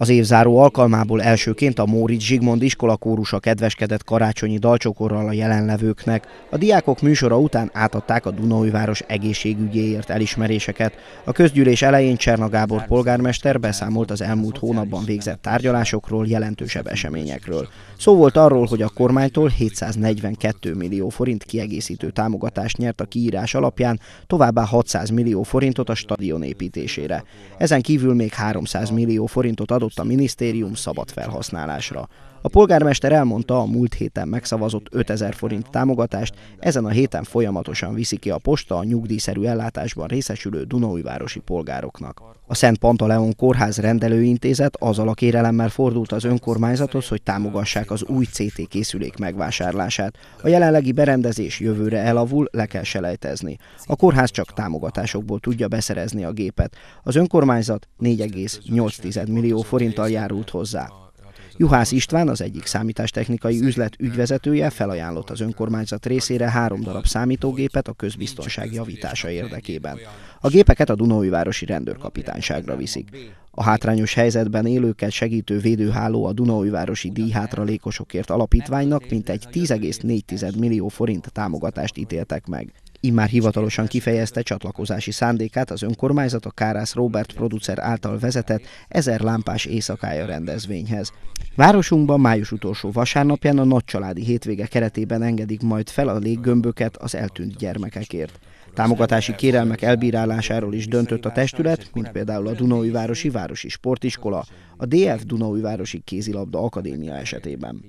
Az évzáró alkalmából elsőként a Móricz Zsigmond iskola kórusa kedveskedett karácsonyi dalcsokorral a jelenlevőknek. A diákok műsora után átadták a Dunaújváros egészségügyéért elismeréseket. A közgyűlés elején Cserna Gábor polgármester beszámolt az elmúlt hónapban végzett tárgyalásokról, jelentősebb eseményekről. Szó volt arról, hogy a kormánytól 742 millió forint kiegészítő támogatást nyert a kiírás alapján, továbbá 600 millió forintot a stadion építésére. Ezen kívül még 300 millió forintot adott adott a minisztérium szabad felhasználásra. A polgármester elmondta a múlt héten megszavazott 5000 forint támogatást, ezen a héten folyamatosan viszi ki a posta a nyugdíjszerű ellátásban részesülő Dunaújvárosi polgároknak. A Szent Pantaleon Kórház rendelőintézet azzal a kérelemmel fordult az önkormányzathoz, hogy támogassák az új CT készülék megvásárlását. A jelenlegi berendezés jövőre elavul, le kell selejtezni. A kórház csak támogatásokból tudja beszerezni a gépet. Az önkormányzat 4,8 millió forinttal járult hozzá. Juhász István, az egyik számítástechnikai üzlet ügyvezetője felajánlott az önkormányzat részére három darab számítógépet a közbiztonság javítása érdekében. A gépeket a Dunaújvárosi rendőrkapitányságra viszik. A hátrányos helyzetben élőket segítő védőháló a Dunaújvárosi díjhátralékosokért alapítványnak mintegy 10,4 millió forint támogatást ítéltek meg. Immár hivatalosan kifejezte csatlakozási szándékát az önkormányzat a Kárász Robert producer által vezetett ezer lámpás éjszakája rendezvényhez. Városunkban május utolsó vasárnapján a nagycsaládi hétvége keretében engedik majd fel a léggömböket az eltűnt gyermekekért. Támogatási kérelmek elbírálásáról is döntött a testület, mint például a Dunaújvárosi Városi Sportiskola, a DF Dunaújvárosi Kézilabda Akadémia esetében.